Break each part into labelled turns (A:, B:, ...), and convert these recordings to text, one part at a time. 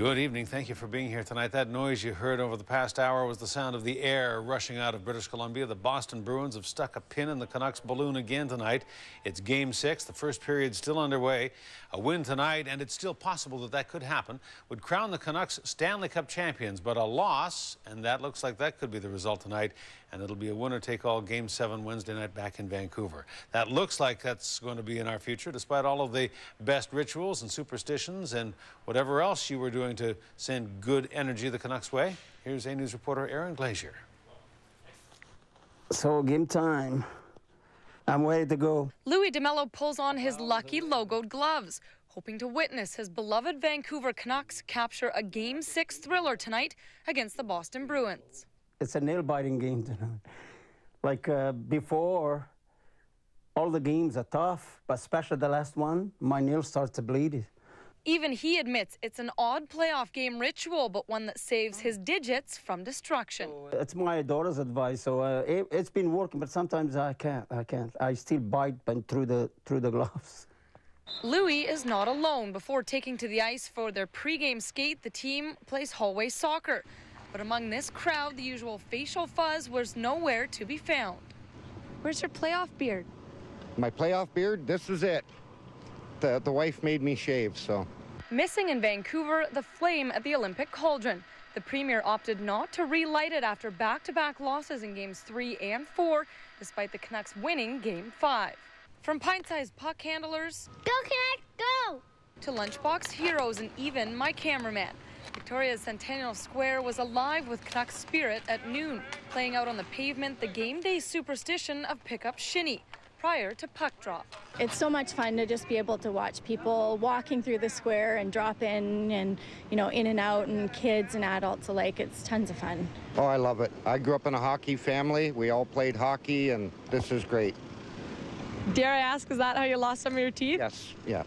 A: Good evening. Thank you for being here tonight. That noise you heard over the past hour was the sound of the air rushing out of British Columbia. The Boston Bruins have stuck a pin in the Canucks balloon again tonight. It's game six. The first period still underway. A win tonight, and it's still possible that that could happen, would crown the Canucks Stanley Cup champions. But a loss, and that looks like that could be the result tonight, and it'll be a winner-take-all game seven Wednesday night back in Vancouver. That looks like that's going to be in our future, despite all of the best rituals and superstitions and whatever else you were doing to send good energy the Canucks way. Here's A News reporter Erin Glazier.
B: So game time. I'm ready to go.
C: Luis Demelo pulls on his lucky logoed gloves, hoping to witness his beloved Vancouver Canucks capture a Game 6 thriller tonight against the Boston Bruins.
B: It's a nail-biting game tonight. Like uh, before, all the games are tough, but especially the last one, my nail starts to bleed.
C: Even he admits it's an odd playoff game ritual, but one that saves his digits from destruction.
B: It's my daughter's advice, so uh, it, has been working, but sometimes I can't. I can't. I still bite and through the through the gloves.
C: Luis is not alone. Before taking to the ice for their pregame skate, the team plays hallway soccer. But among this crowd, the usual facial fuzz was nowhere to be found. Where's your playoff beard?
D: My playoff beard? This is it the, the wife made me shave, so.
C: Missing in Vancouver, the flame at the Olympic Cauldron. The Premier opted not to relight it after back-to-back losses in Games 3 and 4, despite the Canucks winning Game 5. From pint-sized puck handlers...
E: Go, Canucks, go!
C: ...to lunchbox heroes and even my cameraman. Victoria's Centennial Square was alive with Canucks spirit at noon, playing out on the pavement the game day superstition of pickup shinny prior to puck drop.
F: It's so much fun to just be able to watch people walking through the square and drop in and, you know, in and out and kids and adults alike. It's tons of fun.
D: Oh, I love it. I grew up in a hockey family. We all played hockey and this is great.
C: Dare I ask, is that how you lost some of your teeth?
D: Yes, yeah.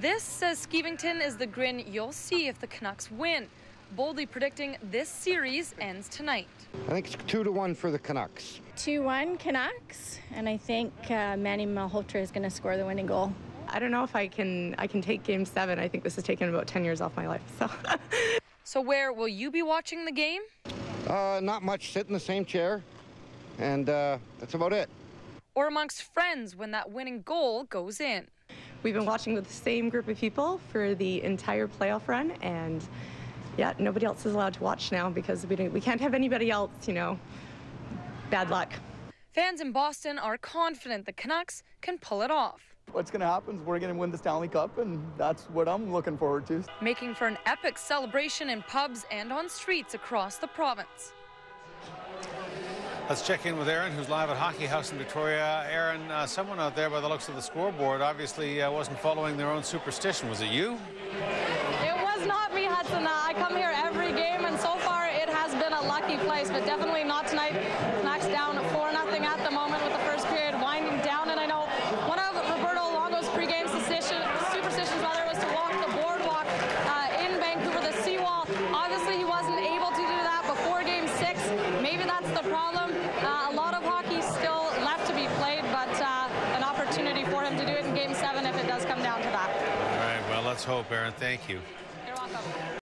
C: This, says Skevington, is the grin you'll see if the Canucks win boldly predicting this series ends tonight.
D: I think it's two to one for the Canucks.
F: 2-1 Canucks, and I think uh, Manny Malhotra is going to score the winning goal.
G: I don't know if I can I can take game seven. I think this has taken about 10 years off my life. So,
C: so where will you be watching the game?
D: Uh, not much. Sit in the same chair, and uh, that's about it.
C: Or amongst friends when that winning goal goes in.
G: We've been watching with the same group of people for the entire playoff run, and yeah, nobody else is allowed to watch now because we, we can't have anybody else, you know, bad luck.
C: Fans in Boston are confident the Canucks can pull it off.
H: What's going to happen is we're going to win the Stanley Cup, and that's what I'm looking forward to.
C: Making for an epic celebration in pubs and on streets across the province.
A: Let's check in with Erin, who's live at Hockey House in Victoria. Erin, uh, someone out there by the looks of the scoreboard obviously uh, wasn't following their own superstition. Was it you?
I: Not me, Hudson. I come here every game, and so far it has been a lucky place, but definitely not tonight. Nucks down 4 nothing at the moment with the first period winding down, and I know one of Roberto Luongo's pregame superstitions rather was to walk the boardwalk uh, in Vancouver, the seawall. Obviously, he wasn't able to do that before Game 6. Maybe that's the problem. Uh, a lot of hockey still left to be played, but uh, an opportunity for him to do it in Game 7 if it does come down to that.
A: All right, well, let's hope, Erin. Thank you.
I: Welcome.